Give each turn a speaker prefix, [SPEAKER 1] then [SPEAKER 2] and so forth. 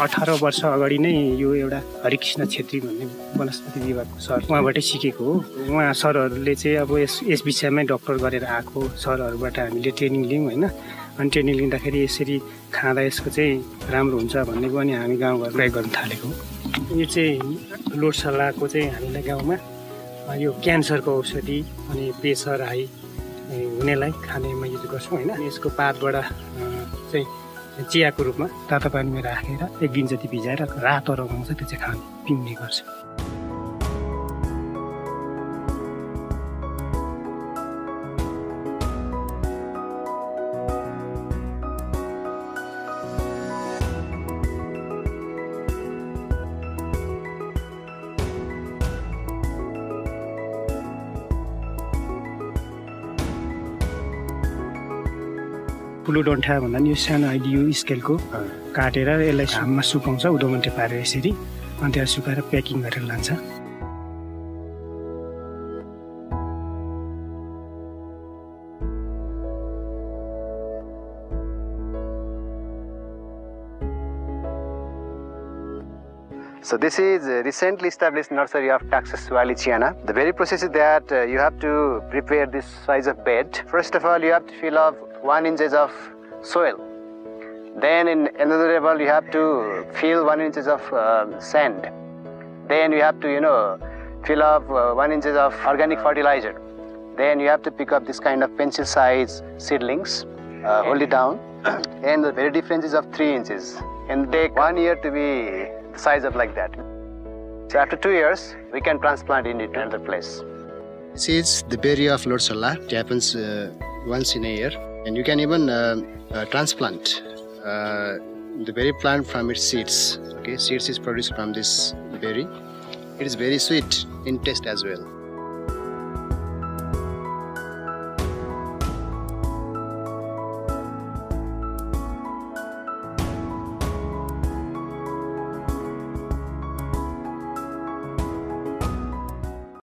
[SPEAKER 1] अठार वर्ष अगाडि नै यो एउटा हरिकृष्ण छेत्री भन्ने वनस्पति विभागको सर उहाँबाटै सिकेको हो। उहाँ सरहरूले चाहिँ अब यस यस विषयमै डक्टर गरेर आएको सरहरूबाट हामीले ट्रेनिङ लियौँ होइन। अनि ट्रेनिङ लिँदाखेरि यसरी खाँदा यसको चाहिँ राम्रो हुन्छ भन्ने पनि हामी गाउँघर प्रयोग गर्न थालेको यो चाहिँ लोटसल्लाहको चाहिँ हामीलाई गाउँमा यो क्यान्सरको औषधि अनि प्रेसर हाई हुनेलाई खानेमा युज गर्छौँ होइन। यसको पातबाट चाहिँ चियाको रूपमा तातो पानीमा राखेर एक दिन जति भिजाएर रातो रगाउँछ त्यो चाहिँ खाने पिउने गर्छ। ठुलो डन्ठा भन्दा पनि यो सानो अहिले यो स्केलको काटेर यसलाई घाममा सुकाउँछ उदोमन्टे पारेर यसरी अनि त्यहाँ सुकाएर प्याकिङ गरेर लान्छ।
[SPEAKER 2] So this is a recently established nursery of Taxus Wallichiana. The very process is that uh, you have to prepare this size of bed. First of all, you have to fill up one inches of soil. Then in another level, you have to fill one inches of uh, sand. Then you have to, you know, fill up uh, one inches of organic fertilizer. Then you have to pick up this kind of pencil size seedlings, uh, hold it down, and the very difference is of three inches. And take one year to be size of like that. So after two years, we can transplant it into another place.
[SPEAKER 3] This is the berry of Lauth Salla. It happens uh, once in a year, and you can even uh, uh, transplant uh, the berry plant from its seeds. Okay, seeds is produced from this berry. It is very sweet in taste as well.